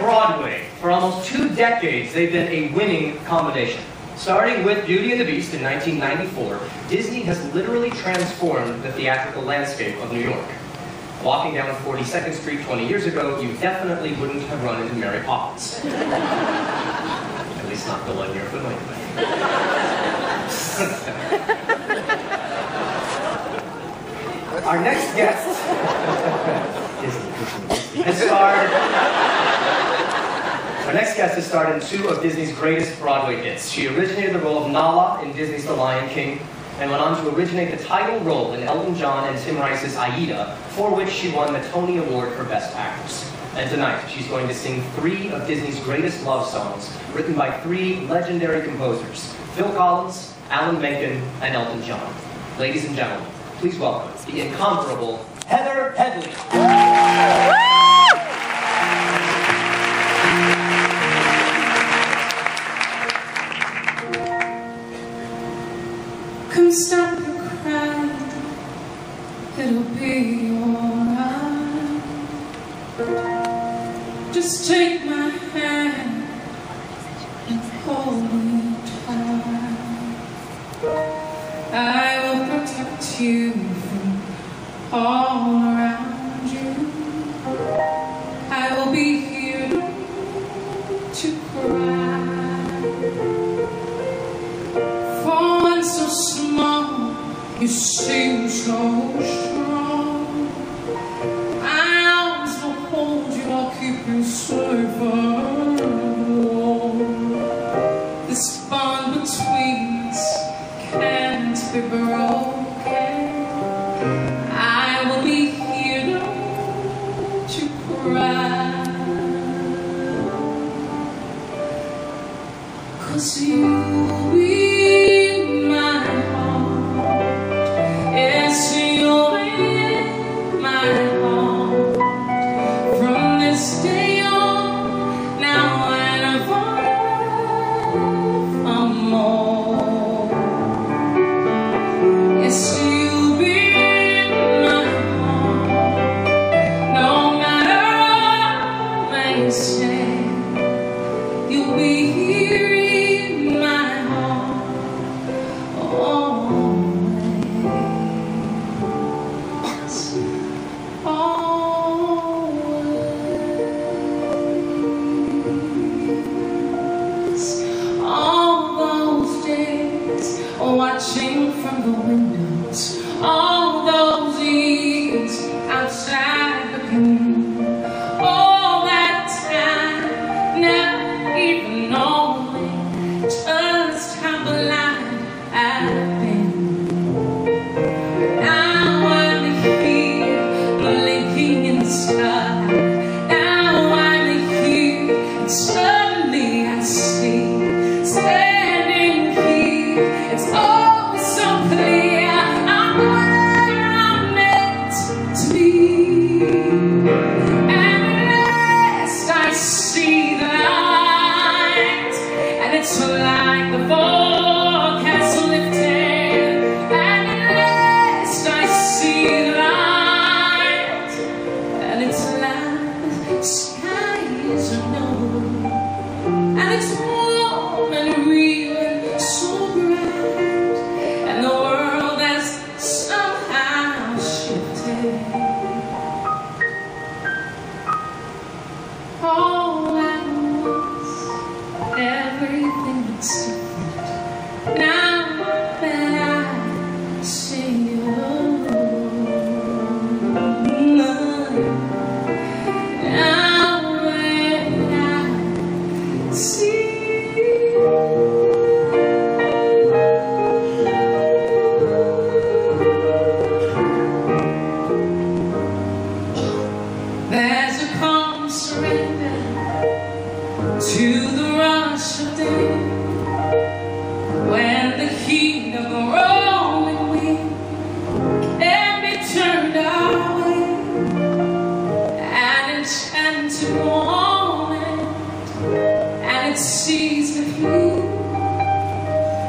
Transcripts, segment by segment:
Broadway. For almost two decades, they've been a winning combination. Starting with Beauty and the Beast in 1994, Disney has literally transformed the theatrical landscape of New York. Walking down 42nd Street 20 years ago, you definitely wouldn't have run into Mary Poppins. At least not the one you're familiar with. Our next guest has starred. Our next guest has starred in two of Disney's greatest Broadway hits. She originated the role of Nala in Disney's The Lion King, and went on to originate the title role in Elton John and Tim Rice's Aida, for which she won the Tony Award for Best Actress. And tonight, she's going to sing three of Disney's greatest love songs, written by three legendary composers, Phil Collins, Alan Menken, and Elton John. Ladies and gentlemen, please welcome the incomparable Heather Headley. Just take my hand and hold me tight. I will protect you from all around you. I will be here to cry. For so small, you seem so broken. I will be here to cry. Cause you'll be watching from the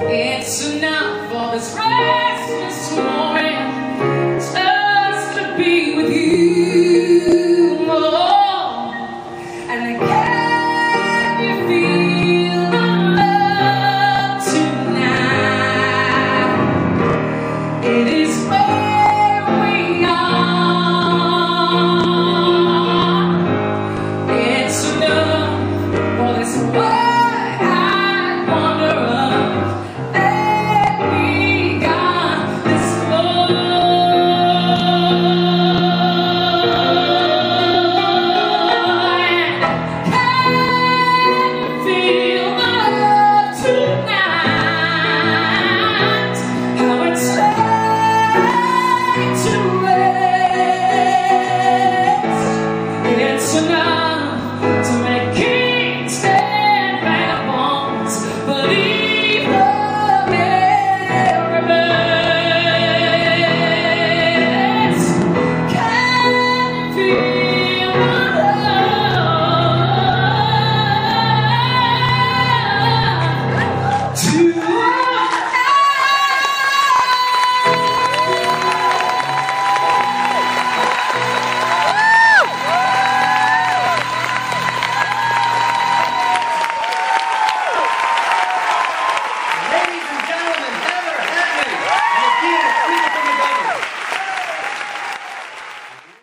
It's enough for this restless morning.